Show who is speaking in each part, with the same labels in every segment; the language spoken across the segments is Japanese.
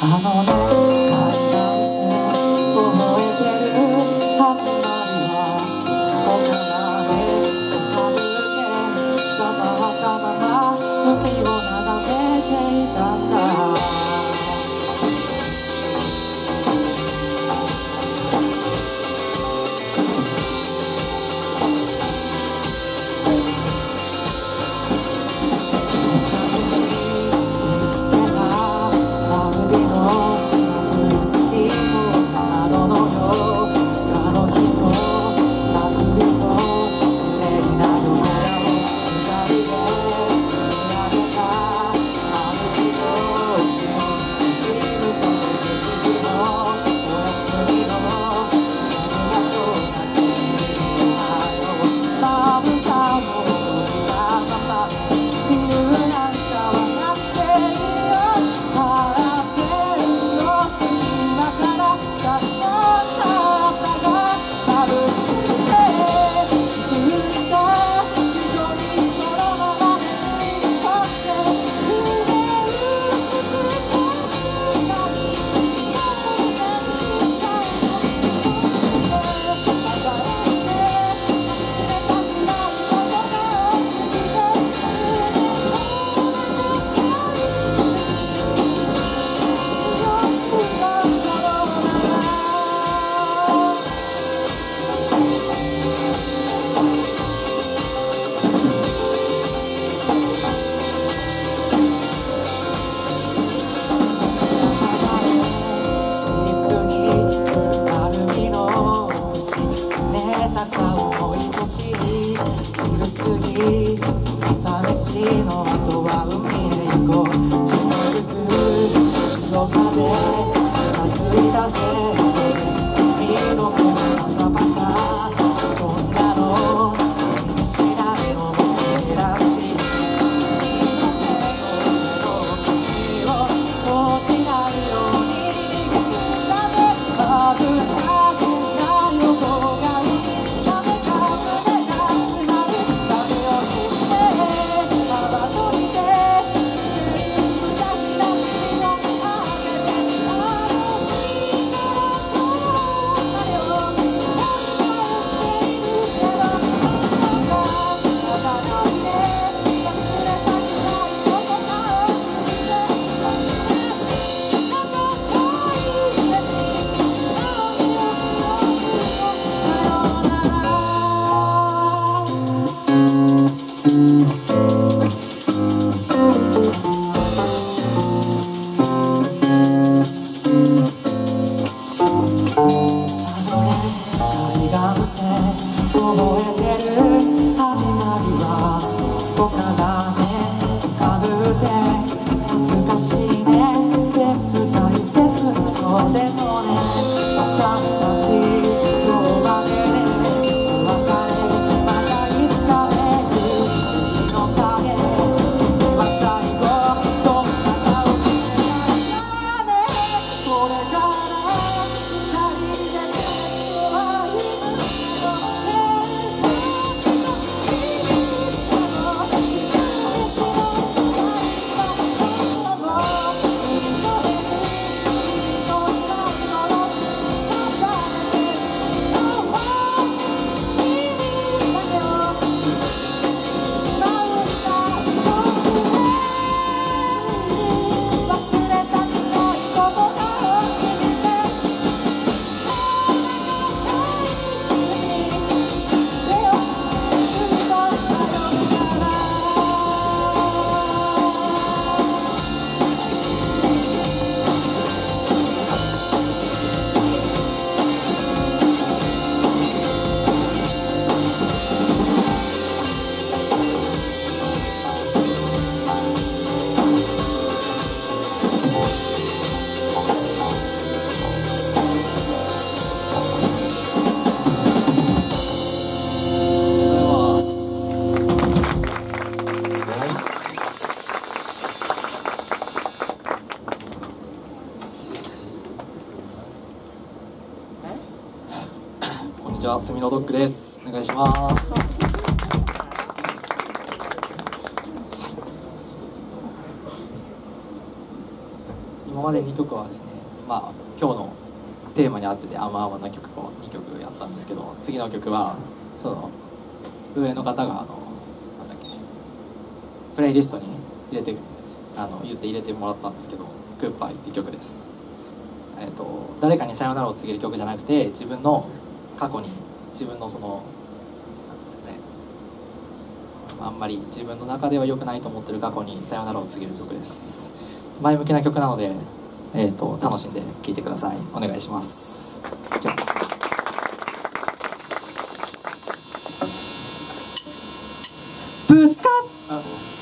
Speaker 1: あの中ミノドッグです。お願いします。今まで2曲はですね、まあ今日のテーマに合ってて甘々な曲を2曲やったんですけど、次の曲はその上の方があのなんだっけプレイリストに入れてあの言って入れてもらったんですけど、グッバイっていう曲です。えっと誰かにさよならを告げる曲じゃなくて自分の過去に自分のそのなんですかね。あんまり自分の中では良くないと思ってる過去にさよならを告げる曲です。前向きな曲なので、えっと楽しんで聴いてください。お願いします。いきます。ぶつかっ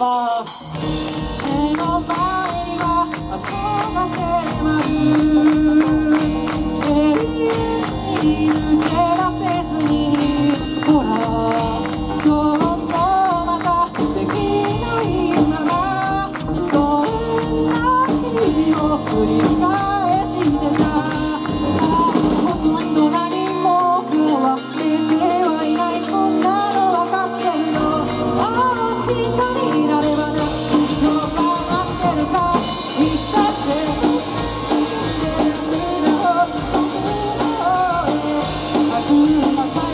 Speaker 1: よ Thank you.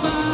Speaker 1: あ